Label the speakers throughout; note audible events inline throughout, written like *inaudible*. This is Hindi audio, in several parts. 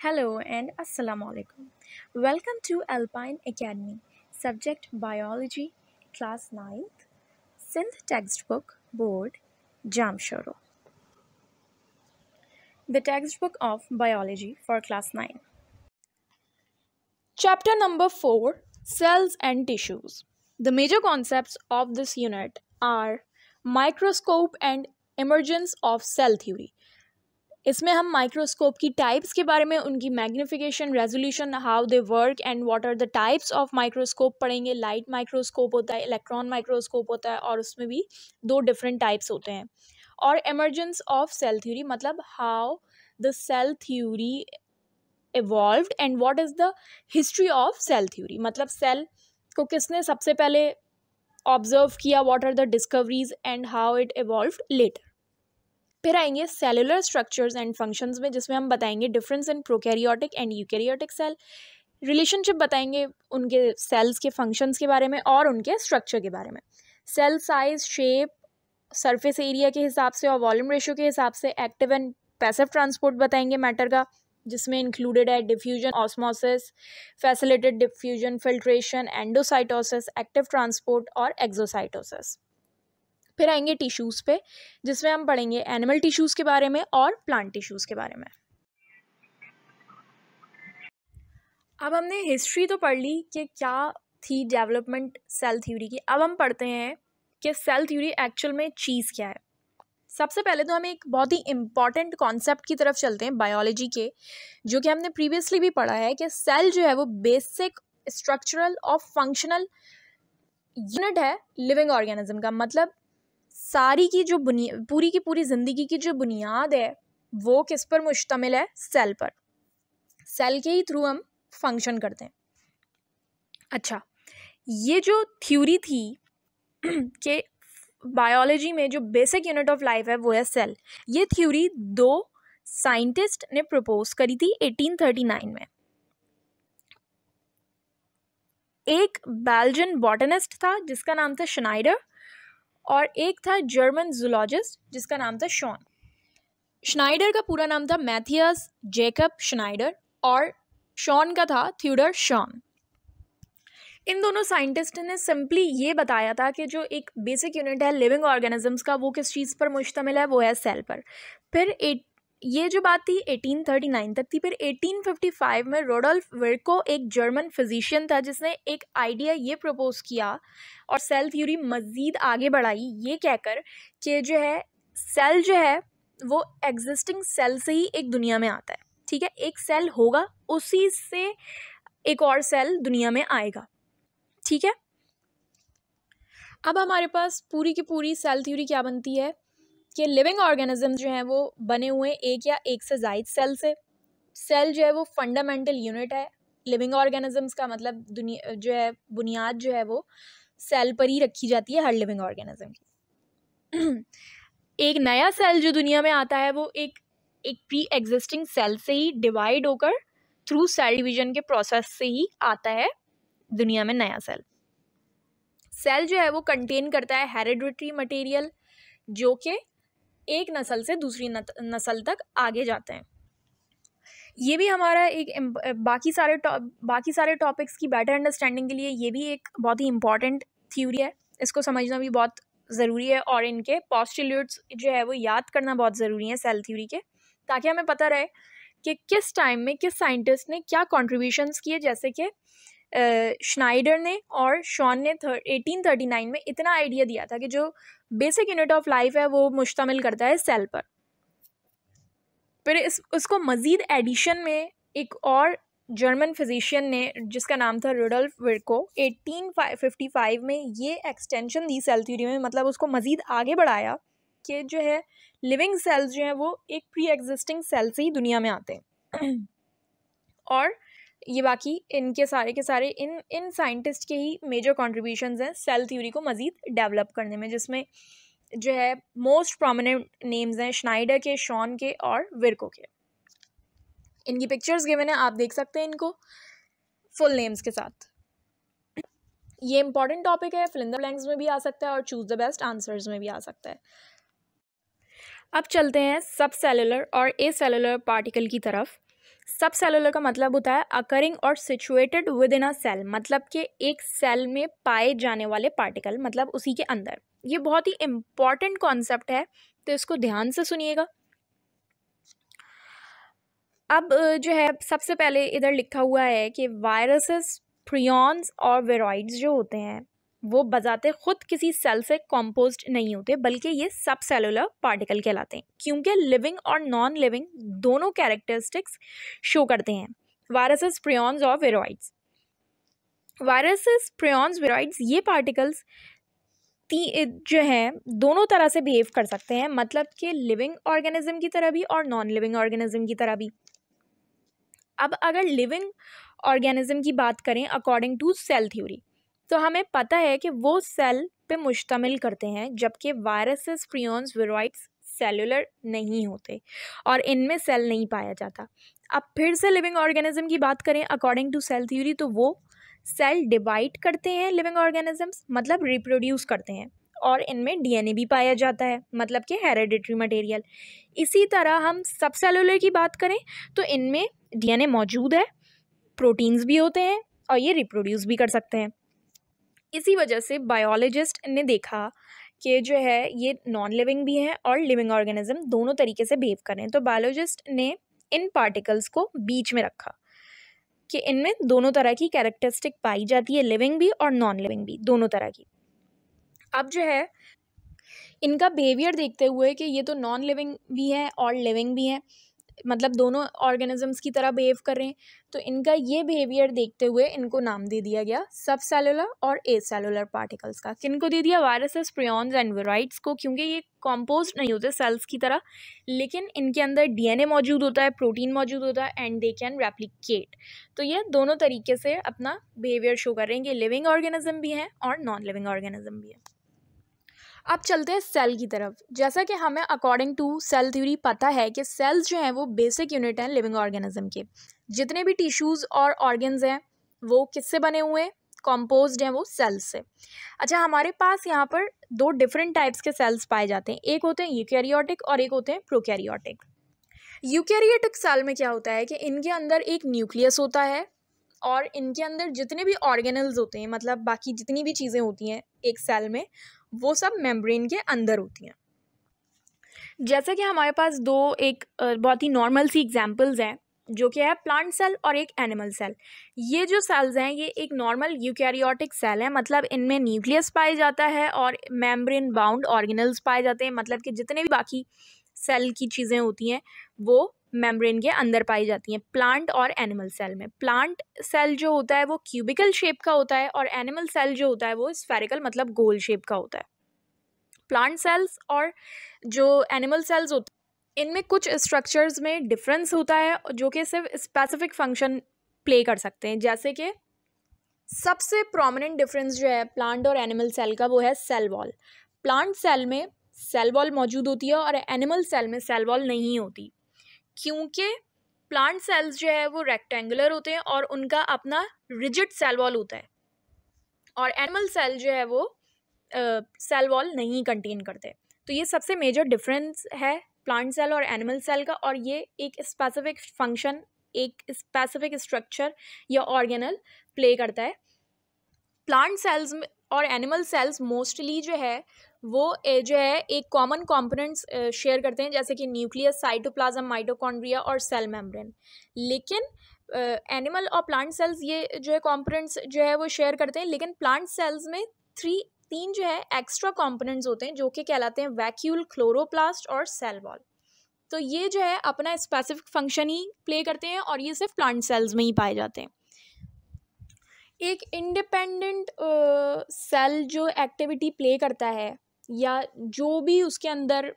Speaker 1: Hello and Assalamu alaikum. Welcome to Alpine Academy. Subject Biology, Class 9th, Synth Textbook, Board, Jamshoro. The textbook of Biology for Class 9. Chapter number 4 Cells and Tissues. The major concepts of this unit are microscope and emergence of cell theory. इसमें हम माइक्रोस्कोप की टाइप्स के बारे में, उनकी magnification resolution how they work and what are the types of microscope पढ़ेंगे। लाइट माइक्रोस्कोप होता है इलेक्ट्रॉन माइक्रोस्कोप होता है और उसमें भी दो डिफरेंट टाइप्स होते हैं। और एमरजेंस ऑफ़ सेल थ्योरी मतलब how the cell theory evolved and what is the history of cell theory मतलब सेल को किसने सबसे पहले ऑब्ज़र्व किया what are the discoveries and how it evolved later फिर आएँगे सेलुलर स्ट्रक्चर्स एंड फ़ंक्शंस में, जिसमें हम बताएँगे difference in prokaryotic and eukaryotic cell relationship बताएँगे उनके सेल्स के फ़ंक्शंस के बारे में और उनके स्ट्रक्चर के बारे में। Cell size shape surface area के हिसाब से और वॉल्यूम रेशियो के हिसाब से एक्टिव एंड पैसिव ट्रांसपोर्ट बताएँगे मैटर का, जिसमें इंक्लूडेड है diffusion osmosis facilitated diffusion filtration endocytosis active transport और एक्जोसाइटोसिस फिर आएँगे टिश्यूज़ पे, जिसमें हम पढ़ेंगे एनिमल टिश्यूज़ के बारे में और प्लांट टिश्यूज़ के बारे में। अब हमने हिस्ट्री तो पढ़ ली कि क्या थी डेवलपमेंट सेल थ्योरी की। अब हम पढ़ते हैं कि सेल थ्योरी एक्चुअल में चीज़ क्या है। सबसे पहले तो हम एक बहुत ही इंपॉर्टेंट कॉन्सेप्ट की तरफ़ चलते हैं बायोलॉजी के, जो कि हमने प्रीवियसली भी पढ़ा है कि सेल जो है वो बेसिक स्ट्रक्चरल और फंक्शनल यूनिट है लिविंग ऑर्गेनिज्म का। मतलब सारी की जो बुनिया पूरी की पूरी ज़िंदगी की जो बुनियाद है, वो किस पर मुश्तमिल है? सेल पर। सेल के ही थ्रू हम फ़ंक्शन करते हैं। अच्छा ये जो थ्योरी थी *clears throat* कि बायोलॉजी में जो बेसिक यूनिट ऑफ़ लाइफ है, वो है सेल। ये थ्योरी दो साइंटिस्ट ने प्रपोज करी थी 1839 में। एक बेल्जियन बॉटनिस्ट था, जिसका नाम था शनाइडर और एक था जर्मन जूलॉजिस्ट जिसका नाम था शॉन श्नाइडर का पूरा नाम था मैथियस जेकब श्नाइडर और शॉन का था थ्यूडर शॉन इन दोनों साइंटिस्ट ने सिंपली ये बताया था कि जो एक बेसिक यूनिट है लिविंग ऑर्गेनिजम्स का, वो किस चीज़ पर मुश्तमिल है? वो है सेल पर. फिर एट ये जो बात थी 1839 तक थी, फिर 1855 में रोडोल्फ विर्को एक जर्मन फिजिशियन था, जिसने एक आइडिया ये प्रपोज किया और सेल थ्योरी मज़ीद आगे बढ़ाई, ये कहकर कि जो है सेल जो है, वो एग्जिस्टिंग सेल से ही एक दुनिया में आता है, ठीक है? एक सेल होगा, उसी से एक और सेल दुनिया में आएगा, ठीक है? अब हमारे पास पूरी की पूरी सेल थ्योरी क्या बनती है? कि लिविंग ऑर्गेनिज्म जो हैं वो बने हुए एक या एक से जायद सेल से। सेल जो है वो फंडामेंटल यूनिट है। लिविंग ऑर्गेनिजम्स का मतलब दुनिया जो है, बुनियाद जो है वो सेल पर ही रखी जाती है हर लिविंग ऑर्गेनिज्म की। एक नया सेल जो दुनिया में आता है वो एक एक प्री एग्जिस्टिंग सेल से ही डिवाइड होकर थ्रू सेल डिवीज़न के प्रोसेस से ही आता है दुनिया में नया सेल सेल जो है वो कंटेन करता है हेरिडिटरी मटेरियल जो कि एक नस्ल से दूसरी नस्ल तक आगे जाते हैं। ये भी हमारा एक बाकी सारे बाकी सारे टॉपिक्स की बेटर अंडरस्टैंडिंग के लिए ये भी एक बहुत ही इंपॉर्टेंट थ्योरी है। इसको समझना भी बहुत ज़रूरी है और इनके पॉस्टिल्यूट्स जो है वो याद करना बहुत ज़रूरी है सेल थ्योरी के, ताकि हमें पता रहे कि किस टाइम में किस साइंटिस्ट ने क्या कॉन्ट्रीब्यूशंस किए, जैसे कि श्नाइडर ने और शॉन ने एटीन थर्टी नाइन में इतना आइडिया दिया था कि जो बेसिक यूनिट ऑफ़ लाइफ है, वो मुश्तमिल करता है सेल पर। फिर इस, उसको मज़ीद एडिशन में एक और जर्मन फिजिशियन ने, जिसका नाम था रुडल्फ विर्को 1855 में ये एक्सटेंशन दी सेल थ्योरी में मतलब उसको मज़ीद आगे बढ़ाया कि जो है लिविंग सेल्स जो हैं, वो एक प्री एग्जिस्टिंग सेल से ही दुनिया में आते हैं। और ये बाकी इनके सारे के सारे इन इन साइंटिस्ट के ही मेजर कॉन्ट्रीब्यूशन हैं सेल थ्योरी को मज़ीद डेवलप करने में, जिसमें जो है मोस्ट प्रोमिनेंट नेम्स हैं श्नाइडर के शॉन के और विरको के। इनकी पिक्चर्स गिवन है, आप देख सकते हैं इनको फुल नेम्स के साथ। ये इंपॉर्टेंट टॉपिक है फिलिंदर ब्लैंक्स में भी आ सकता है और चूज़ द बेस्ट आंसर्स में भी आ सकता है। अब चलते हैं सब सेलुलर और ए सेलुलर पार्टिकल की तरफ़। सब सेलुलर का मतलब होता है अकरिंग और situated within a cell मतलब कि एक सेल में पाए जाने वाले पार्टिकल मतलब उसी के अंदर। ये बहुत ही इंपॉर्टेंट कॉन्सेप्ट है तो इसको ध्यान से सुनिएगा। अब जो है, सबसे पहले इधर लिखा हुआ है कि वायरसेस प्रियॉन्स और वेरॉइड्स जो होते हैं वो बजाते खुद किसी सेल से कॉम्पोज नहीं होते, बल्कि ये सब सेलुलर पार्टिकल कहलाते हैं, क्योंकि लिविंग और नॉन लिविंग दोनों कैरेक्टरिस्टिक्स शो करते हैं। वायरसेस प्रियॉन्स और वेरॉइड्स वायरसेस प्रियॉन्स वेरॉइड्स ये पार्टिकल्स जो है, दोनों तरह से बिहेव कर सकते हैं मतलब कि लिविंग ऑर्गेनिज्म की तरह भी और नॉन लिविंग ऑर्गेनिज्म की तरह भी। अब अगर लिविंग ऑर्गेनिज्म की बात करें अकॉर्डिंग टू सेल थ्योरी तो हमें पता है कि वो सेल पे मुश्तमिल करते हैं, जबकि वायरसेस प्रियॉन्स विरॉइड्स सेलुलर नहीं होते और इनमें सेल नहीं पाया जाता। अब फिर से लिविंग ऑर्गेनिज्म की बात करें अकॉर्डिंग टू सेल थ्योरी तो वो सेल डिवाइड करते हैं लिविंग ऑर्गेनिजम्स मतलब रिप्रोड्यूस करते हैं और इनमें डीएनए भी पाया जाता है मतलब कि हेरिडिटरी मटेरियल इसी तरह हम सब सेलुलर की बात करें तो इनमें डीएनए मौजूद है प्रोटीन्स भी होते हैं और ये रिप्रोड्यूस भी कर सकते हैं। इसी वजह से बायोलॉजिस्ट ने देखा कि जो है, ये नॉन लिविंग भी हैं और लिविंग ऑर्गेनिज्म दोनों तरीके से बिहेव करें तो बायोलॉजिस्ट ने इन पार्टिकल्स को बीच में रखा कि इनमें दोनों तरह की कैरेक्टरिस्टिक पाई जाती है लिविंग भी और नॉन लिविंग भी, दोनों तरह की। अब जो है, इनका बिहेवियर देखते हुए कि ये तो नॉन लिविंग भी है और लिविंग भी है मतलब दोनों ऑर्गेनिजम्स की तरह बिहेव कर रहे हैं तो इनका ये बिहेवियर देखते हुए इनको नाम दे दिया गया सब सेलुलर और ए सेलुलर पार्टिकल्स का। किन को दे दिया? वायरसेस प्रियॉन्स एंड वेराइट्स को, क्योंकि ये कॉम्पोज नहीं होते सेल्स की तरह, लेकिन इनके अंदर डीएनए मौजूद होता है प्रोटीन मौजूद होता है एंड दे कैन रेप्लीकेट तो ये दोनों तरीके से अपना बिहेवियर शो कर रहे हैं कि लिविंग ऑर्गेनिज्म भी हैं और नॉन लिविंग ऑर्गेनिज्म भी है। अब चलते हैं सेल की तरफ़। जैसा कि हमें अकॉर्डिंग टू सेल थ्योरी पता है कि सेल्स जो हैं वो बेसिक यूनिट हैं लिविंग ऑर्गेनिज्म के। जितने भी टिश्यूज़ और ऑर्गन्स हैं, वो किससे बने हुए हैं? कॉम्पोज हैं वो सेल्स से। अच्छा हमारे पास यहाँ पर दो डिफरेंट टाइप्स के सेल्स पाए जाते हैं। एक होते हैं यूकैरियोटिक और एक होते हैं प्रोकैरियोटिक यूकैरियोटिक सेल में क्या होता है कि इनके अंदर एक न्यूक्लियस होता है और इनके अंदर जितने भी ऑर्गेनल्स होते हैं मतलब बाकी जितनी भी चीज़ें होती हैं एक सेल में वो सब मेम्ब्रेन के अंदर होती हैं। जैसे कि हमारे पास दो एक बहुत ही नॉर्मल सी एग्जांपल्स हैं, जो कि है प्लांट सेल और एक एनिमल सेल ये जो सेल्स हैं, ये एक नॉर्मल यूकैरियोटिक सेल है मतलब इनमें न्यूक्लियस पाया जाता है और मेम्ब्रेन बाउंड ऑर्गेनल्स पाए जाते हैं मतलब कि जितने भी बाकी सेल की चीज़ें होती हैं, वो मेम्ब्रेन के अंदर पाई जाती हैं, प्लांट और एनिमल सेल में। प्लांट सेल जो होता है, वो क्यूबिकल शेप का होता है और एनिमल सेल जो होता है, वो स्फेरिकल मतलब गोल शेप का होता है। प्लांट सेल्स और जो एनिमल सेल्स होते हैं, इनमें कुछ स्ट्रक्चर्स में डिफरेंस होता है जो कि सिर्फ़ स्पेसिफिक फ़ंक्शन प्ले कर सकते हैं। जैसे कि सबसे प्रोमिनेंट डिफरेंस जो है प्लांट और एनिमल सेल का, वो है सेल वॉल प्लांट सेल में सेल वॉल मौजूद होती है और एनिमल सेल में सेल वॉल नहीं होती। क्योंकि प्लांट सेल्स जो है वो रेक्टेंगुलर होते हैं और उनका अपना रिजिड सेल वॉल होता है। और एनिमल सेल जो है वो सेल uh, वॉल नहीं कंटेन करते। तो ये सबसे मेजर डिफरेंस है प्लांट सेल और एनिमल सेल का और ये एक स्पेसिफिक फ़ंक्शन एक स्पेसिफिक स्ट्रक्चर या ऑर्गेनल प्ले करता है। प्लांट सेल्स और एनिमल सेल्स मोस्टली जो है वो जो है एक कॉमन कॉम्पोनेंट्स शेयर करते हैं जैसे कि न्यूक्लियस साइटोप्लाज्म माइटोकॉन्ड्रिया और सेल मेम्ब्रेन लेकिन एनिमल और प्लांट सेल्स ये जो है कॉम्पोनेंट्स जो है वो शेयर करते हैं लेकिन प्लांट सेल्स में थ्री तीन जो है एक्स्ट्रा कॉम्पोनेंट्स होते हैं जो कि कहलाते हैं वैक्यूल क्लोरोप्लास्ट और सेल वॉल तो ये जो है अपना स्पेसिफिक फ़ंक्शन ही प्ले करते हैं और ये सिर्फ़ प्लांट सेल्स में ही पाए जाते हैं. एक इंडिपेंडेंट सेल uh, जो एक्टिविटी प्ले करता है या जो भी उसके अंदर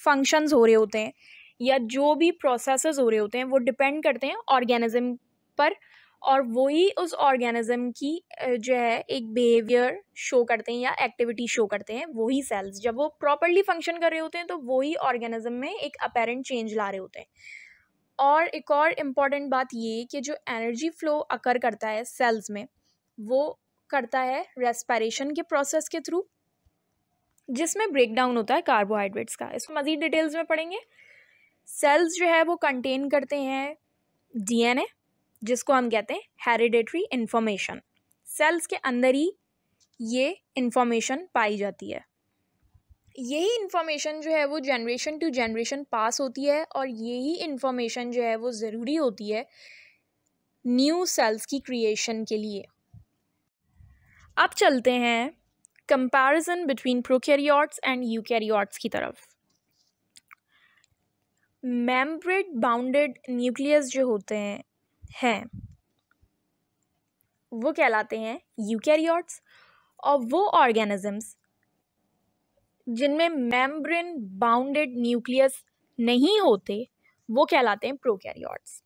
Speaker 1: फ़ंक्शंस हो रहे होते हैं, या जो भी प्रोसेसेस हो रहे होते हैं, वो डिपेंड करते हैं ऑर्गेनिज्म पर और वही उस ऑर्गेनिज्म की जो है, एक बिहेवियर शो करते हैं या एक्टिविटी शो करते हैं, वही सेल्स जब वो प्रॉपरली फ़ंक्शन कर रहे होते हैं तो वही ऑर्गेनिज्म में एक अपेरेंट चेंज ला रहे होते हैं। और एक और इंपॉर्टेंट बात ये कि जो एनर्जी फ्लो अकर करता है सेल्स में, वो करता है रेस्पायरेशन के प्रोसेस के थ्रू जिसमें ब्रेक डाउन होता है कार्बोहाइड्रेट्स का। इसमें मज़ीद डिटेल्स में पढ़ेंगे। सेल्स जो है वो कंटेन करते हैं डीएनए जिसको हम कहते हैं हेरिडेटरी इन्फॉर्मेशन सेल्स के अंदर ही ये इन्फॉर्मेशन पाई जाती है। यही इन्फॉर्मेशन जो है वो जनरेशन टू जनरेशन पास होती है और यही इन्फॉर्मेशन जो है वो ज़रूरी होती है न्यू सेल्स की क्रिएशन के लिए। अब चलते हैं comparison between prokaryotes and eukaryotes की तरफ़। मेम्ब्रेड बाउंडेड न्यूक्लियस जो होते हैं हैं, वो कहलाते हैं यूकैरियोट्स और वो ऑर्गेनिजम्स जिनमें मेम्ब्रेन बाउंडेड न्यूक्लियस नहीं होते, वो कहलाते हैं प्रोकैरियोट्स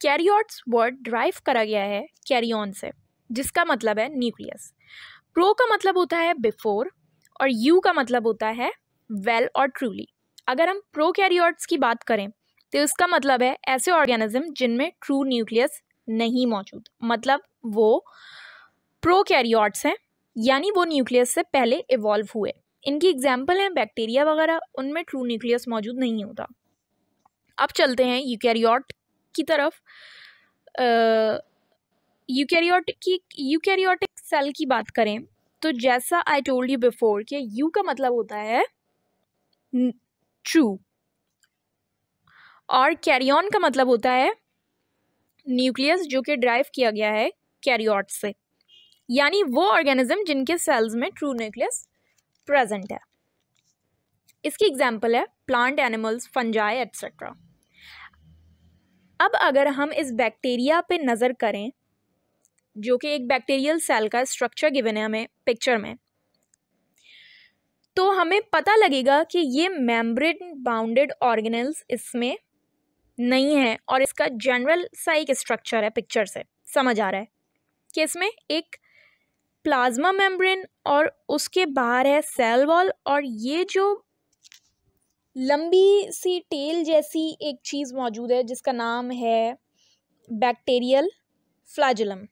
Speaker 1: कैरियोट्स वर्ड ड्राइव करा गया है कैरियन से, जिसका मतलब है न्यूक्लियस प्रो का मतलब होता है बिफोर और यू का मतलब होता है वेल और ट्रूली अगर हम प्रो की बात करें तो इसका मतलब है ऐसे ऑर्गेनिज्म जिनमें ट्रू न्यूक्लियस नहीं मौजूद। मतलब वो प्रो कैरियोट्स हैं, यानी वो न्यूक्लियस से पहले इवॉल्व हुए। इनकी एग्ज़ाम्पल हैं बैक्टीरिया वगैरह, उनमें ट्रू न्यूक्लियस मौजूद नहीं होता। अब चलते हैं यूकैरियोट की तरफ़। यूकैरियोटिक की यूकैरियोटिक सेल की बात करें तो जैसा आई टोल्ड यू बिफोर कि यू का मतलब होता है ट्रू और कैरियन का मतलब होता है न्यूक्लियस जो कि ड्राइव किया गया है कैरियोट से। यानी वो ऑर्गेनिज्म जिनके सेल्स में ट्रू न्यूक्लियस प्रेजेंट है। इसकी एग्ज़ाम्पल है प्लांट एनिमल्स फंजाई एट्सेट्रा अब अगर हम इस बैक्टीरिया पे नज़र करें जो कि एक बैक्टीरियल सेल का स्ट्रक्चर गिवन है हमें पिक्चर में। तो हमें पता लगेगा कि ये मेम्ब्रेन बाउंडेड ऑर्गेनल्स इसमें नहीं है और इसका जनरल सा एक स्ट्रक्चर है पिक्चर से, समझ आ रहा है कि इसमें एक प्लाज्मा मेम्ब्रेन और उसके बाहर है सेल वॉल और ये जो लंबी सी टेल जैसी एक चीज़ मौजूद है जिसका नाम है बैक्टीरियल फ्लैजलम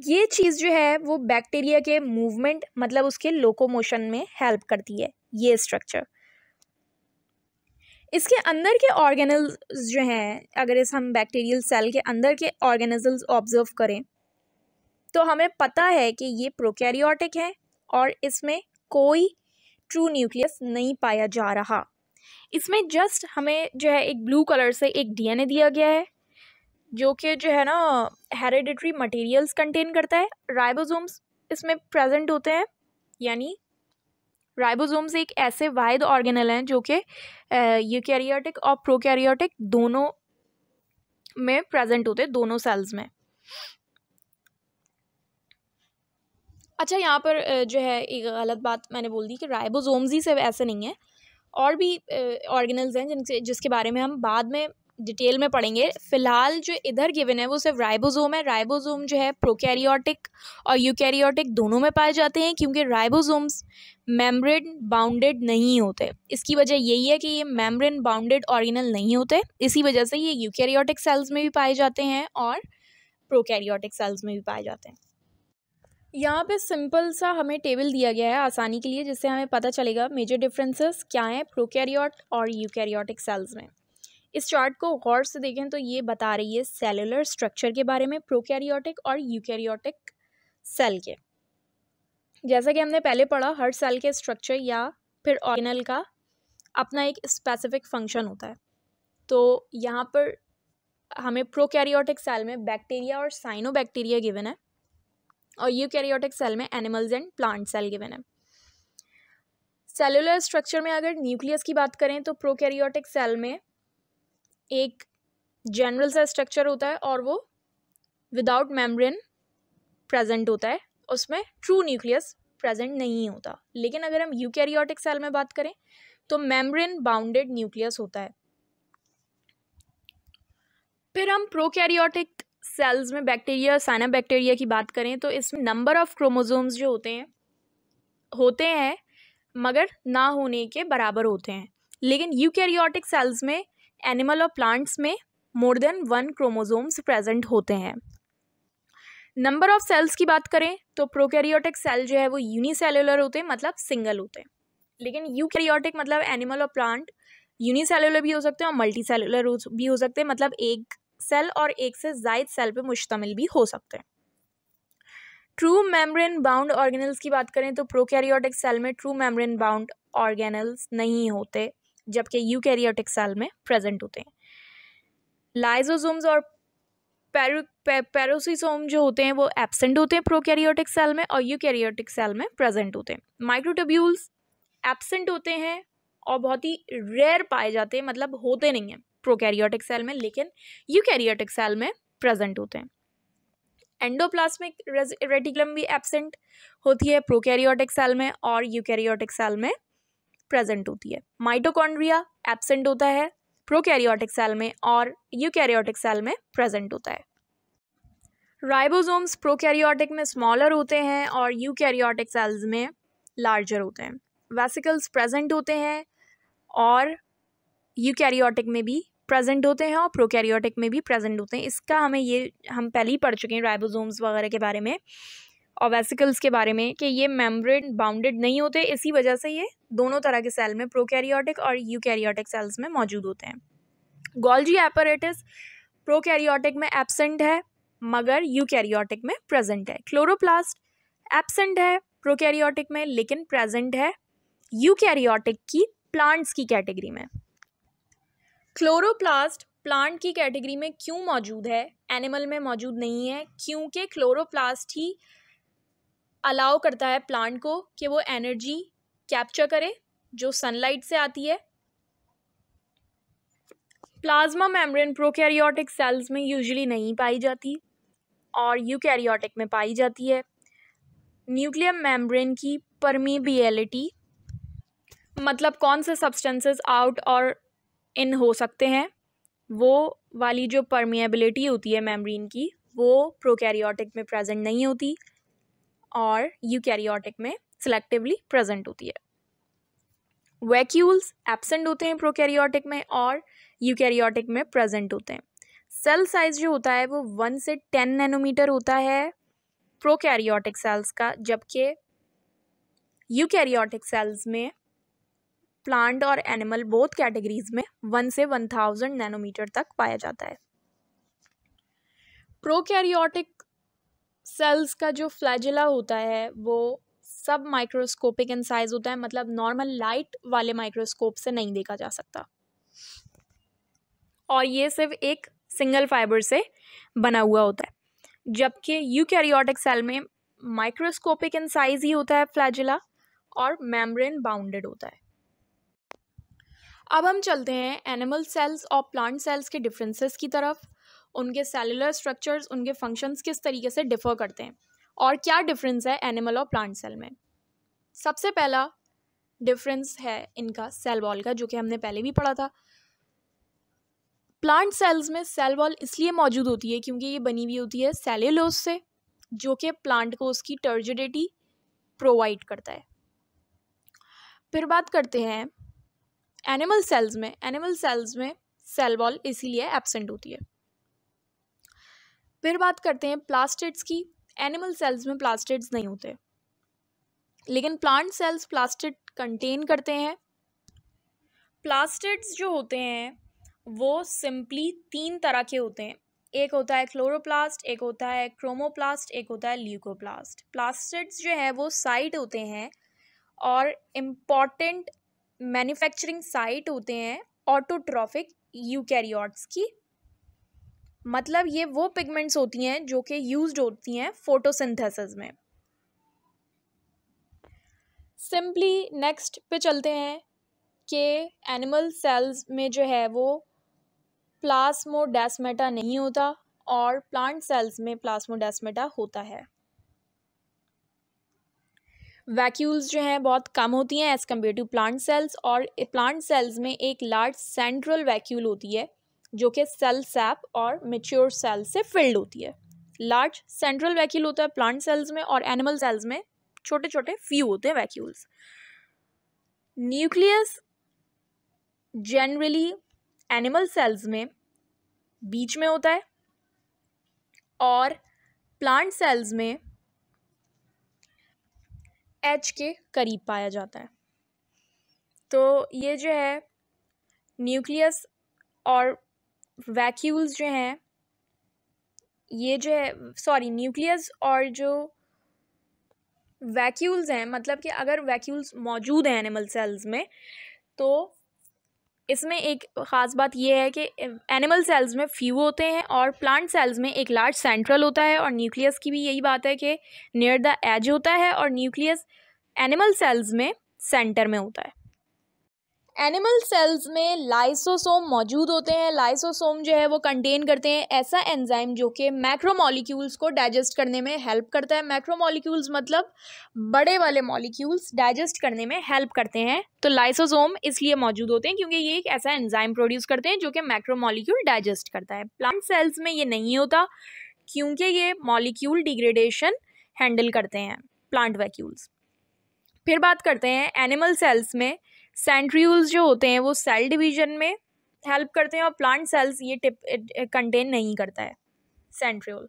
Speaker 1: ये चीज़ जो है, वो बैक्टीरिया के मूवमेंट मतलब उसके लोकोमोशन में हेल्प करती है, ये स्ट्रक्चर इसके अंदर के ऑर्गेनल्स जो हैं, अगर इस हम बैक्टीरियल सेल के अंदर के ऑर्गेनिजल्स ऑब्ज़र्व करें तो हमें पता है कि ये प्रोकैरियोटिक है और इसमें कोई ट्रू न्यूक्लियस नहीं पाया जा रहा. इसमें जस्ट हमें जो है, एक ब्लू कलर से एक डीएनए दिया गया है जो कि जो है ना हेरिडिटरी मटेरियल्स कंटेन करता है। राइबोसोम्स इसमें प्रेजेंट होते हैं, यानी राइबोसोम्स एक ऐसे वाइद ऑर्गेनल हैं जो कि यूकैरियोटिक और प्रोकैरियोटिक दोनों में प्रेजेंट होते हैं, दोनों सेल्स में। अच्छा यहाँ पर जो है एक गलत बात मैंने बोल दी कि राइबोसोम्स ही सिर्फ़ ऐसे नहीं है। और भी ऑर्गेनल्स हैं जिनसे, जिसके बारे में हम बाद में डिटेल में पढ़ेंगे। फ़िलहाल जो इधर गिवन है वो सिर्फ़ राइबोसोम है। राइबोसोम जो है प्रोकैरियोटिक और यूकैरियोटिक दोनों में पाए जाते हैं क्योंकि राइबोसोम्स मेम्ब्रेन बाउंडेड नहीं होते। इसकी वजह यही है कि ये मेम्ब्रेन बाउंडेड ऑर्गेनल नहीं होते। इसी वजह से ये यूकैरियोटिक सेल्स में भी पाए जाते हैं और प्रोकैरियोटिक सेल्स में भी पाए जाते हैं। यहाँ पे सिंपल सा हमें टेबल दिया गया है आसानी के लिए, जिससे हमें पता चलेगा मेजर डिफरेंसेस क्या हैं प्रोकैरियोट और यूकैरियोटिक सेल्स में। इस चार्ट को गौर से देखें तो ये बता रही है सेलुलर स्ट्रक्चर के बारे में, प्रोकैरियोटिक और यूकैरियोटिक सेल के। जैसा कि हमने पहले पढ़ा, हर सेल के स्ट्रक्चर या फिर ऑर्गेनल का अपना एक स्पेसिफिक फ़ंक्शन होता है। तो यहाँ पर हमें प्रोकैरियोटिक सेल में बैक्टीरिया और साइनो बैक्टीरिया गिवन है और यूकैरियोटिक सेल में animals and plant cell given है। सेलुलर स्ट्रक्चर में अगर न्यूक्लियस की बात करें तो प्रोकैरियोटिक सेल में एक जनरल सा स्ट्रक्चर होता है और वो विदाउट मेम्ब्रेन प्रेजेंट होता है। उसमें ट्रू न्यूक्लियस प्रेजेंट नहीं होता। लेकिन अगर हम यूकैरियोटिक सेल में बात करें तो मेम्ब्रेन बाउंडेड न्यूक्लियस होता है। फिर हम प्रोकैरियोटिक सेल्स में बैक्टीरिया साइना बैक्टीरिया की बात करें तो इसमें नंबर ऑफ़ क्रोमोजोम्स जो होते हैं होते हैं, मगर ना होने के बराबर होते हैं। लेकिन यूकैरियोटिक सेल्स में एनिमल और प्लांट्स में more than one chromosomes present होते हैं। नंबर ऑफ़ सेल्स की बात करें तो प्रोकैरियोटिक सेल जो है वो यूनिसेलुलर होते हैं मतलब सिंगल होते हैं। लेकिन यूकैरियोटिक मतलब एनिमल और प्लांट यूनिसेलुलर भी हो सकते हैं और मल्टी सेलुलर भी हो सकते हैं मतलब एक सेल और एक से जायद सेल पे मुश्तमिल भी हो सकते हैं। ट्रू मेम्ब्रेन बाउंड ऑर्गेनल्स की बात करें तो प्रोकैरियोटिक सेल में ट्रू मेम्ब्रेन बाउंड ऑर्गेनल्स नहीं होते। जबकि यूकैरियोटिक सेल में प्रेजेंट होते हैं। लाइजोसोम्स और पैरोसिसोम जो होते हैं वो एबसेंट होते हैं प्रोकैरियोटिक सेल में और यूकैरियोटिक सेल में प्रेजेंट होते हैं। माइक्रोट्यूब्यूल्स एबसेंट होते हैं और बहुत ही रेयर पाए जाते हैं मतलब होते नहीं हैं प्रोकैरियोटिक सेल में, लेकिन यूकैरियोटिक सेल में प्रेजेंट होते हैं। एंडोप्लास्मिक रेटिकुलम भी एबसेंट होती है प्रोकैरियोटिक सेल में और यूकैरियोटिक सेल में प्रेजेंट होती है। माइटोकॉन्ड्रिया एबसेंट होता है प्रोकैरियोटिक सेल में और यूकैरियोटिक सेल में प्रेजेंट होता है। राइबोसोम्स प्रोकैरियोटिक में स्मॉलर होते हैं और यूकैरियोटिक सेल्स में लार्जर होते हैं। वेसिकल्स प्रेजेंट होते हैं और यूकैरियोटिक में भी प्रेजेंट होते हैं और प्रोकैरियोटिक में भी प्रेजेंट होते हैं। इसका हमें ये हम पहले ही पढ़ चुके हैं राइबोसोम्स वगैरह के बारे में। और वेसिकल्स के बारे में कि ये मेम्ब्रेन बाउंडेड नहीं होते, इसी वजह से ये दोनों तरह के सेल में प्रोकैरियोटिक और यूकैरियोटिक सेल्स में मौजूद होते हैं। गोल्जी एपरेटिस प्रोकैरियोटिक में एबसेंट है, मगर यूकैरियोटिक में प्रेजेंट है। क्लोरोप्लास्ट एबसेंट है प्रोकैरियोटिक में, लेकिन प्रेजेंट है यूकैरियोटिक की प्लांट्स की कैटेगरी में। क्लोरोप्लास्ट प्लांट की कैटेगरी में क्यों मौजूद है? एनिमल में मौजूद नहीं है, क्योंकि क्लोरोप्लास्ट ही अलाउ करता है प्लांट को कि वो एनर्जी कैप्चर करे, जो सनलाइट से आती है। प्लाज्मा मेम्ब्रेन प्रोकैरियोटिक सेल्स में यूजुअली नहीं पाई जाती और यूकैरियोटिक में पाई जाती है। न्यूक्लियर मेम्ब्रेन की परमीबियलिटी मतलब कौन से सब्सटेंसेस आउट और इन हो सकते हैं, वो वाली जो परमिएबिलिटी होती है मेम्ब्रेन की, वो प्रोकैरियोटिक में प्रेजेंट नहीं होती। और यूकैरियोटिक में सिलेक्टिवली प्रेजेंट होती है। वैक्यूल्स एबसेंट होते हैं प्रोकैरियोटिक में और यूकैरियोटिक में प्रेजेंट होते हैं। सेल साइज़ जो होता है वो वन से टेन नैनोमीटर होता है प्रोकैरियोटिक सेल्स का, जबकि यूकैरियोटिक सेल्स में प्लांट और एनिमल बोथ कैटेगरीज में वन से वन थाउज़ेंड नैनोमीटर तक पाया जाता है। प्रोकैरियोटिक सेल्स का जो फ्लैजिला होता है, वो सब माइक्रोस्कोपिक इन साइज़ होता है मतलब नॉर्मल लाइट वाले माइक्रोस्कोप से नहीं देखा जा सकता। और ये सिर्फ़ एक सिंगल फाइबर से बना हुआ होता है, जबकि यूकैरियोटिक सेल में माइक्रोस्कोपिक इन साइज़ ही होता है फ्लैजिला और मेम्ब्रेन बाउंडेड होता है। अब हम चलते हैं एनिमल सेल्स और प्लांट सेल्स के डिफरेंसेस की तरफ़। उनके सेलुलर स्ट्रक्चर्स उनके फ़ंक्शंस किस तरीके से डिफ़र करते हैं? और क्या डिफरेंस है एनिमल और प्लांट सेल में? सबसे पहला डिफरेंस है इनका सेल वॉल का, जो कि हमने पहले भी पढ़ा था। प्लांट सेल्स में सेल वॉल इसलिए मौजूद होती है क्योंकि ये बनी हुई होती है सेल्यूलोज से, जो कि प्लांट को उसकी टर्जिडिटी प्रोवाइड करता है। फिर बात करते हैं एनिमल सेल्स में। एनिमल सेल्स में सेल वॉल इसीलिए एबसेंट होती है। फिर बात करते हैं प्लास्टिड्स की। एनिमल सेल्स में प्लास्टिड्स नहीं होते। लेकिन प्लांट सेल्स प्लास्टिड कंटेन करते हैं। प्लास्टिड्स जो होते हैं, वो सिंपली तीन तरह के होते हैं। एक होता है क्लोरोप्लास्ट एक होता है क्रोमोप्लास्ट एक होता है ल्यूकोप्लास्ट प्लास्टिड्स जो है, वो साइट होते हैं और इंपॉर्टेंट मैन्युफैक्चरिंग साइट होते हैं ऑटोट्रॉफिक यूकैरियोट्स की। मतलब ये वो पिगमेंट्स होती हैं जो कि यूज्ड होती हैं फोटोसिंथेसिस में। सिंपली नेक्स्ट पे चलते हैं कि एनिमल सेल्स में जो है वो प्लास्मोडेस्मेटा नहीं होता और प्लांट सेल्स में प्लास्मोडेस्मेटा होता है। वैक्यूल्स जो हैं बहुत कम होती हैं as compare to plant cells और प्लांट सेल्स में एक लार्ज सेंट्रल वैक्यूल होती है। जो कि सेल सैप और मेच्योर सेल से फिल्ड होती है। लार्ज सेंट्रल वैक्यूल होता है प्लांट सेल्स में और एनिमल सेल्स में छोटे छोटे फ्यू होते हैं vacuoles nucleus generally animal cells में बीच में होता है और प्लांट सेल्स में एच के करीब पाया जाता है। तो ये जो है न्यूक्लियस और वैक्यूल्स जो हैं, ये जो है सॉरी न्यूक्लियस और जो वैक्यूल्स हैं मतलब कि अगर वैक्यूल्स मौजूद हैं एनिमल सेल्स में तो इसमें एक ख़ास बात यह है कि एनिमल सेल्स में फ्यू होते हैं और प्लांट सेल्स में एक लार्ज सेंट्रल होता है और न्यूक्लियस की भी यही बात है कि नियर द एज होता है और न्यूक्लियस एनिमल सेल्स में सेंटर में होता है। एनिमल सेल्स में लाइसोसोम मौजूद होते हैं। लाइसोसोम जो है वो कंटेन करते हैं ऐसा एंजाइम जो कि मैक्रोमोलिक्यूल्स को डाइजेस्ट करने में हेल्प करता है। मैक्रोमोलिक्यूल्स मतलब बड़े वाले मॉलिक्यूल्स डाइजेस्ट करने में हेल्प करते हैं। तो लाइसोसोम इसलिए मौजूद होते हैं क्योंकि ये एक ऐसा एंजाइम प्रोड्यूस करते हैं जो कि मैक्रोमोलिक्यूल डाइजेस्ट करता है। प्लांट सेल्स में ये नहीं होता क्योंकि ये मॉलिक्यूल डिग्रेडेशन हैंडल करते हैं। प्लांट वैक्यूल्स फिर बात करते हैं एनिमल सेल्स में सेंट्रियूल्स जो होते हैं, वो सेल डिवीज़न में हेल्प करते हैं और प्लांट सेल्स ये टिप कंटेन नहीं करता है। सेंट्रियोल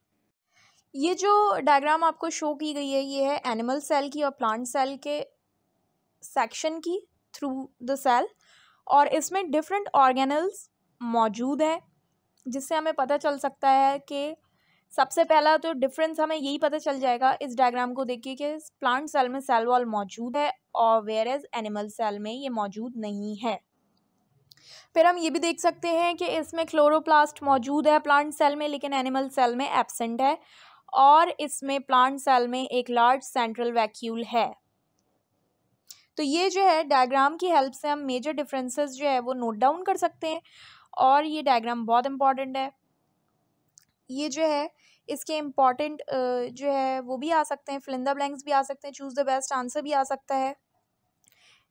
Speaker 1: ये जो डायग्राम आपको शो की गई है, ये है एनिमल सेल की और प्लांट सेल के सेक्शन की थ्रू द सेल और इसमें डिफरेंट ऑर्गेनल्स मौजूद हैं, जिससे हमें पता चल सकता है कि सबसे पहला तो डिफरेंस हमें यही पता चल जाएगा इस डायग्राम को देखिए कि प्लांट सेल में सेल वॉल मौजूद है और वेयर एज एनिमल सेल में ये मौजूद नहीं है। फिर हम ये भी देख सकते हैं कि इसमें क्लोरोप्लास्ट मौजूद है प्लांट सेल में, लेकिन एनिमल सेल में एबसेंट है और इसमें प्लांट सेल में एक लार्ज सेंट्रल वैक्यूल है। तो ये जो है डायग्राम की हेल्प से हम मेजर डिफरेंसेस जो है वो नोट डाउन कर सकते हैं और ये डायग्राम बहुत इंपॉर्टेंट है। ये जो है, इसके इंपॉर्टेंट जो है, वो भी आ सकते हैं फिलिंदा ब्लैंक्स भी आ सकते हैं चूज़ द बेस्ट आंसर भी आ सकता है।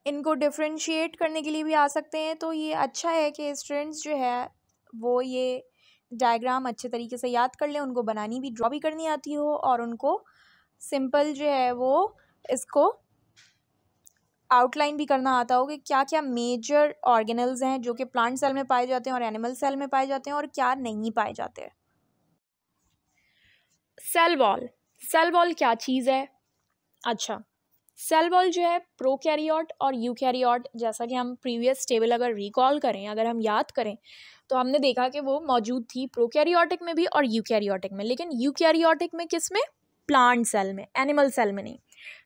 Speaker 1: इनको डिफ्रेंशिएट करने के लिए भी आ सकते हैं तो ये अच्छा है कि स्टूडेंट्स जो है, वो ये डायग्राम अच्छे तरीके से याद कर लें, उनको बनानी भी ड्रॉ भी करनी आती हो, और उनको सिंपल जो है, वो इसको आउटलाइन भी करना आता हो कि क्या क्या मेजर ऑर्गेनल्स हैं, जो कि प्लांट सेल में पाए जाते हैं और एनिमल सेल में पाए जाते हैं और क्या नहीं पाए जाते हैं। Cell wall. सेल वॉल क्या चीज़ है? अच्छा सेल वॉल जो है प्रो प्रोकैरियोट और यू यूकैरियोट, जैसा कि हम प्रीवियस टेबल अगर रिकॉल करें, अगर हम याद करें तो हमने देखा कि वो मौजूद थी प्रो प्रोकैरियोटिक में भी और यू यूकैरियोटिक में। लेकिन यू यूकैरियोटिक में किसमें? प्लांट सेल में, एनिमल सेल में नहीं।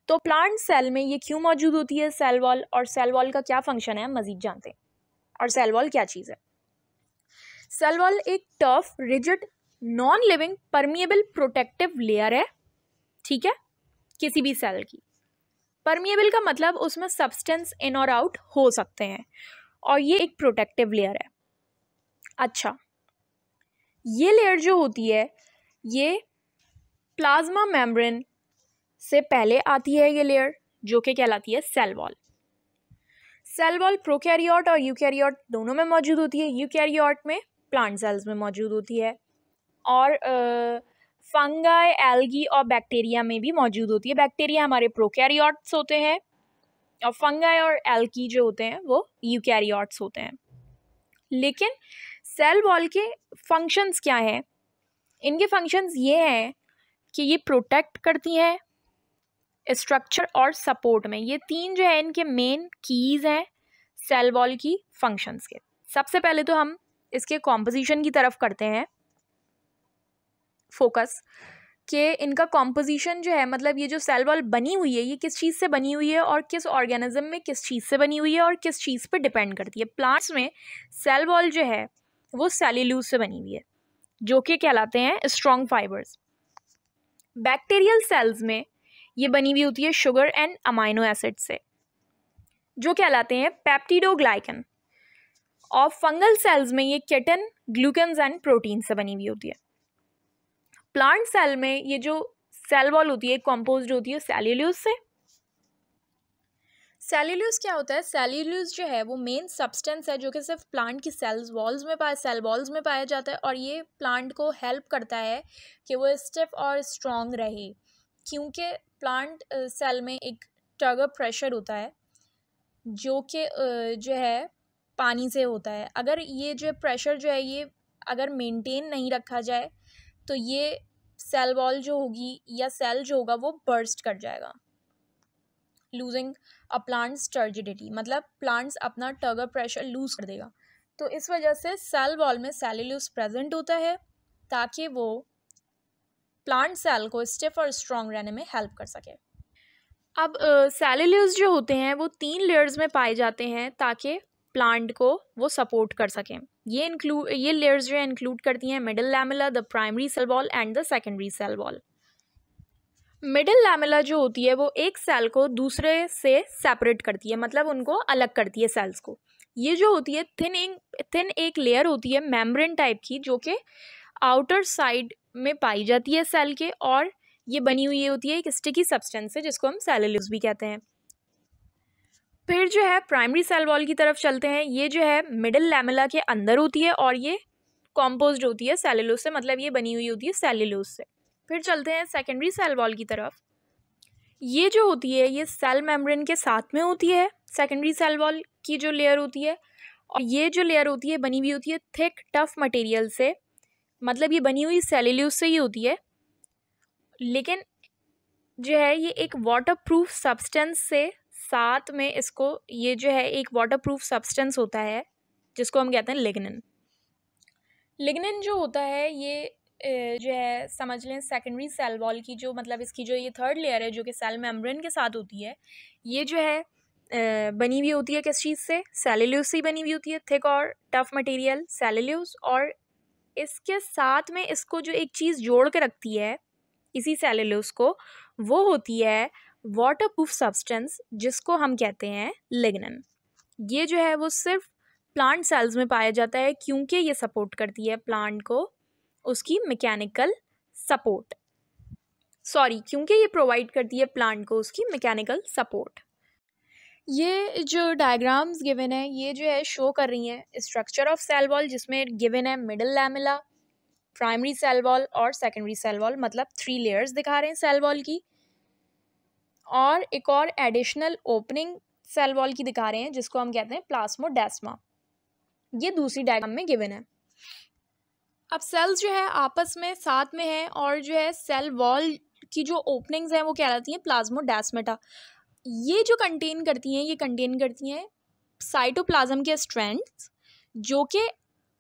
Speaker 1: तो प्लांट सेल में ये क्यों मौजूद होती है, सेल वॉल? और सेल वॉल का क्या फ़ंक्शन है, हम मज़ीद जानते हैं। और सेल वॉल क्या चीज़ है? सेल वॉल एक tough, rigid non living permeable protective layer है, ठीक है? किसी भी सेल की। परमिएबल का मतलब उसमें सब्सटेंस इन और आउट हो सकते हैं, और ये एक प्रोटेक्टिव लेयर है। अच्छा ये लेयर जो होती है, ये प्लाज्मा मेम्ब्रेन से पहले आती है ये लेयर जो कि कहलाती है cell wall cell wall prokaryote और यूकैरियोट दोनों में मौजूद होती है। यूकैरियोट में प्लांट सेल्स में मौजूद होती है। और फंगाई, एल्गी और बैक्टीरिया में भी मौजूद होती है। बैक्टीरिया हमारे प्रोकैरियोट्स होते हैं और फंगाई और एल्गी जो होते हैं वो यूकैरियोट्स होते हैं। लेकिन सेल वॉल के फ़ंक्शंस क्या हैं? इनके फ़ंक्शंस ये हैं कि ये प्रोटेक्ट करती हैं स्ट्रक्चर और सपोर्ट में। ये तीन जो है, इनके मेन कीज़ हैं सेल वॉल की फ़ंक्शंस के। सबसे पहले तो हम इसके कॉम्पोजिशन की तरफ़ करते हैं। फोकस, कि इनका कॉम्पोजिशन जो है मतलब ये जो सेल वॉल बनी हुई है, ये किस चीज़ से बनी हुई है और किस ऑर्गेनिज्म में किस चीज़ से बनी हुई है और किस चीज़ पर डिपेंड करती है। प्लांट्स में सेल वॉल जो है, वो सेल्यूलूज से बनी हुई है, जो कि कहलाते हैं स्ट्रॉन्ग फाइबर्स बैक्टीरियल सेल्स में ये बनी हुई होती है शुगर एंड अमाइनो एसिड से, जो कहलाते हैं पेप्टिडोग्लाइकन और फंगल सेल्स में ये केटन ग्लूकन्स एंड प्रोटीन से बनी हुई होती है। प्लांट सेल में ये जो सेल वॉल होती है कॉम्पोज होती है सेल्यूल्यूज से? सेल्यूल्यूज क्या होता है? सेल्यूल्यूज जो है, वो मेन सब्सटेंस है, जो कि सिर्फ़ प्लांट की सेल्स वॉल्स में पाए सेल वॉल्स में पाया जाता है और ये प्लांट को हेल्प करता है कि वो स्टिफ और स्ट्रॉन्ग रहे, क्योंकि प्लांट सेल में एक टर्गर प्रेशर होता है, जो कि जो है, पानी से होता है। अगर ये जो प्रेशर जो है, ये अगर मेंटेन नहीं रखा जाए तो ये सेल वॉल जो होगी या सेल जो होगा वो बर्स्ट कर जाएगा। लूजिंग अ प्लांट्स टर्जिडिटी मतलब प्लांट्स अपना टर्गर प्रेशर लूज कर देगा। तो इस वजह से सेल वॉल में सेल्यूलूस प्रेजेंट होता है ताकि वो प्लांट सेल को स्टिफ और स्ट्रॉन्ग रहने में हेल्प कर सके। अब सेलुलोज जो होते हैं वो तीन लेयर्स में पाए जाते हैं ताकि प्लांट को वो सपोर्ट कर सकें। ये इंक्लूड ये लेयर्स जो है इंक्लूड करती हैं middle lamella the primary cell wall and the secondary cell wall middle lamella जो होती है, वो एक सेल को दूसरे से सेपरेट करती है मतलब उनको अलग करती है सेल्स को। ये जो होती है थिन एक थिन एक लेयर होती है मेम्ब्रेन टाइप की, जो कि आउटर साइड में पाई जाती है सेल के और ये बनी हुई होती है एक स्टिकी सब्सटेंस है जिसको हम सेलुलोज भी कहते हैं। फिर जो है प्राइमरी सेल वॉल की तरफ़ चलते हैं। ये जो है मिडिल लैमेला के अंदर होती है और ये कॉम्पोज होती है सेलुलोज से मतलब ये बनी हुई होती है सेलुलोज से। फिर चलते हैं सेकेंडरी सेल वॉल की तरफ़। ये जो होती है, ये सेल मेम्ब्रेन के साथ में होती है सेकेंडरी सेल वॉल की जो लेयर होती है। और ये जो लेयर होती है, बनी हुई होती है थिक टफ मटेरियल से। मतलब ये बनी हुई सेल्यूलोज से ही होती है। लेकिन जो है ये एक वाटर प्रूफ सब्सटेंस से साथ में इसको, ये जो है, एक वाटर प्रूफ सब्सटेंस होता है, जिसको हम कहते हैं लिग्निन लिग्निन जो होता है, ये जो है, समझ लें सेकेंडरी सेल वॉल की जो मतलब इसकी जो ये थर्ड लेयर है, जो कि सेल मेम्ब्रेन के साथ होती है, ये जो है बनी हुई होती है किस चीज़ से? सेलुलोज से बनी हुई होती है थिक और टफ मटेरियल सेलुलोज और इसके साथ में इसको जो एक चीज़ जोड़ के रखती है, इसी सेलुलोज को, वो होती है वाटर प्रूफ सब्सटेंस जिसको हम कहते हैं लिग्नन ये जो है वो सिर्फ़ प्लांट सेल्स में पाया जाता है, क्योंकि ये सपोर्ट करती है प्लांट को, उसकी मैकेनिकल सपोर्ट सॉरी क्योंकि ये प्रोवाइड करती है प्लांट को, उसकी मैकेनिकल सपोर्ट ये जो डायग्राम्स गिवन है, ये जो है शो कर रही हैं स्ट्रक्चर ऑफ़ सेल वॉल जिसमें गिवन है middle lamella primary cell wall और सेकेंडरी सेल वॉल मतलब थ्री लेयर्स दिखा रहे हैं सेल वॉल की. और एक और एडिशनल ओपनिंग सेल वॉल की दिखा रहे हैं, जिसको हम कहते हैं प्लास्मोडेस्मा ये दूसरी डायग्राम में गिवन है। अब सेल्स जो है, आपस में, साथ में है, और जो है सेल वॉल की जो ओपनिंग्स हैं, वो कहलाती हैं? प्लाज्मोडेस्मेटा ये जो कंटेन करती हैं, ये कंटेन करती हैं साइटोप्लाज्म के स्ट्रेंड्स जो कि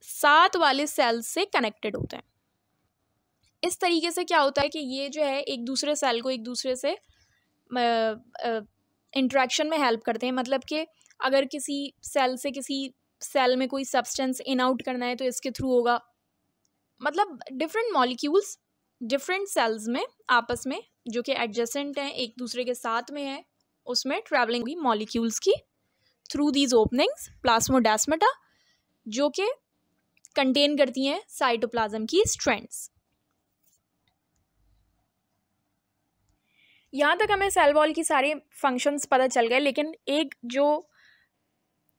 Speaker 1: साथ वाले सेल्स से कनेक्टेड होते हैं। इस तरीके से क्या होता है कि ये जो है, एक दूसरे सेल को एक दूसरे से इंट्रैक्शन में हेल्प करते हैं। मतलब कि अगर किसी सेल से किसी सेल में कोई सब्सटेंस इन आउट करना है तो इसके थ्रू होगा। मतलब डिफरेंट मॉलिक्यूल्स डिफरेंट सेल्स में, आपस में, जो कि एडजस्टेंट हैं, एक दूसरे के साथ में है, उसमें ट्रैवलिंग हुई मॉलिक्यूल्स की थ्रू दीज ओपनिंग्स प्लास्मोडास्मेटा जो कि कंटेन करती हैं साइटोप्लाज्म की स्ट्रेंड्स यहाँ तक हमें सेल वॉल की सारी फ़ंक्शंस पता चल गए, लेकिन एक जो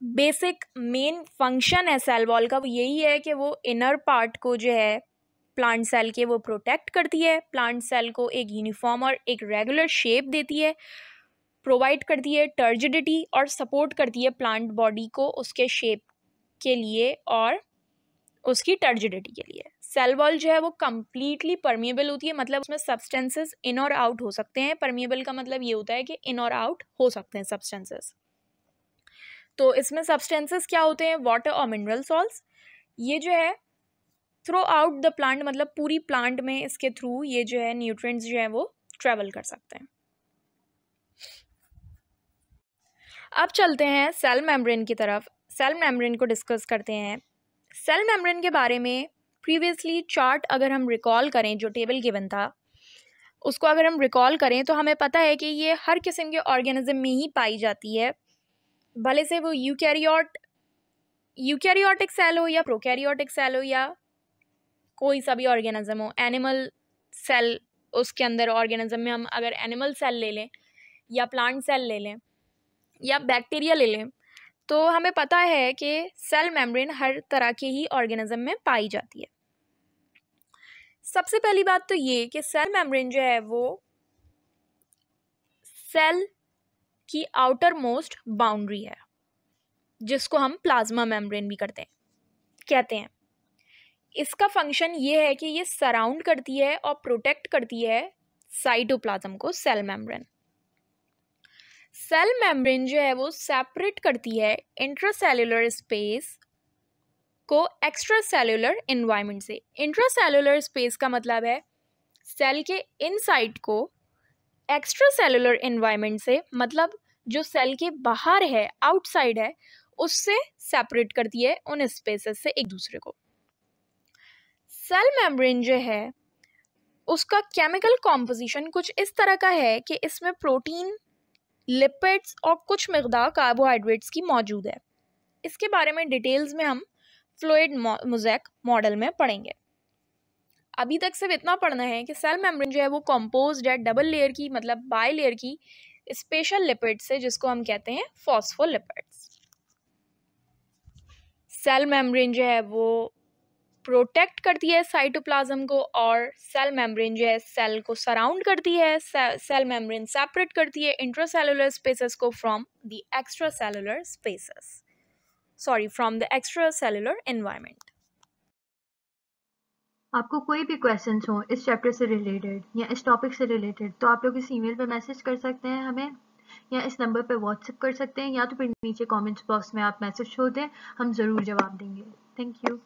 Speaker 1: बेसिक मेन फ़ंक्शन है सेल वॉल का, वो यही है कि वो इनर पार्ट को जो है प्लांट सेल के वो प्रोटेक्ट करती है। प्लांट सेल को एक यूनिफॉर्म और एक रेगुलर शेप देती है प्रोवाइड करती है टर्जिडिटी और सपोर्ट करती है प्लांट बॉडी को उसके शेप के लिए और उसकी टर्जिडिटी के लिए। सेल वॉल जो है वो कम्प्लीटली परमिएबल होती है मतलब उसमें सब्सटेंसेस इन और आउट हो सकते हैं। परमिएबल का मतलब ये होता है कि इन और आउट हो सकते हैं सब्सटेंसेस तो इसमें सब्सटेंसेस क्या होते हैं? वाटर और मिनरल सॉल्ट ये जो है थ्रू आउट द प्लांट मतलब पूरी प्लांट में इसके थ्रू ये जो है न्यूट्रिएंट्स जो है वो ट्रेवल कर सकते हैं। अब चलते हैं सेल मेम्ब्रेन की तरफ़। सेल मेम्ब्रेन को डिस्कस करते हैं। सेल मेम्ब्रेन के बारे में प्रीवियसली चार्ट अगर हम रिकॉल करें, जो टेबल गिवन था, उसको अगर हम रिकॉल करें तो हमें पता है कि ये हर किस्म के ऑर्गेनिज्म में ही पाई जाती है। भले से वो यूकैरियोट यूकैरियोटिक सेल हो या प्रोकैरियोटिक सेल हो या कोई सा भी ऑर्गेनिज्म हो एनिमल सेल उसके अंदर ऑर्गेनिज्म में हम अगर एनिमल सेल ले लें या प्लांट सेल ले लें या बैक्टीरिया ले लें तो हमें पता है कि सेल मेम्ब्रेन हर तरह के ही ऑर्गेनिज्म में पाई जाती है। सबसे पहली बात तो ये कि सेल मेम्ब्रेन जो है वो सेल की आउटर मोस्ट बाउंड्री है, जिसको हम प्लाज्मा मेम्ब्रेन भी करते हैं, कहते हैं। इसका फ़ंक्शन ये है कि ये सराउंड करती है और प्रोटेक्ट करती है साइटोप्लाज्म को सेल मेम्ब्रेन सेल मेम्ब्रेन जो है वो सेपरेट करती है इंट्रासेलुलर स्पेस को एक्स्ट्रा सेलुलर इन्वायरमेंट से। इंट्रा सेलुलर स्पेस का मतलब है सेल के इनसाइड को एक्स्ट्रा सेलुलर इन्वायरमेंट से मतलब जो सेल के बाहर है आउटसाइड है, उससे सेपरेट करती है उन स्पेसेस से एक दूसरे को। सेल मेम्ब्रेन जो है, उसका केमिकल कॉम्पोजिशन कुछ इस तरह का है कि इसमें प्रोटीन लिपिड्स और कुछ मकदार कार्बोहाइड्रेट्स की मौजूद है। इसके बारे में डिटेल्स में हम फ्लोइड मोजैक मॉडल में पढ़ेंगे। अभी तक सिर्फ़ इतना पढ़ना है कि सेल मेम्ब्रेन जो है वो कंपोज है डबल लेयर की मतलब बाई लेयर की स्पेशल लिपिड से, जिसको हम कहते हैं फॉस्फोलिपिड्स सेल मेम्ब्रेन जो है वो प्रोटेक्ट करती है साइटोप्लाज्म को और सेल मेम्ब्रेन जो है सेल को सराउंड करती है। सेल मेम्ब्रेन सेपरेट करती है इंट्रासेलुलर स्पेसेस को from the extracellular spaces sorry from the extracellular environment
Speaker 2: आपको कोई भी क्वेश्चन हो, इस चैप्टर से रिलेटेड या इस टॉपिक से रिलेटेड तो आप लोग इस ईमेल पर मैसेज कर सकते हैं हमें, या इस नंबर पर व्हाट्सएप कर सकते हैं, या तो फिर नीचे कमेंट्स बॉक्स में आप मैसेज छोड़ दें, हम ज़रूर जवाब देंगे। Thank you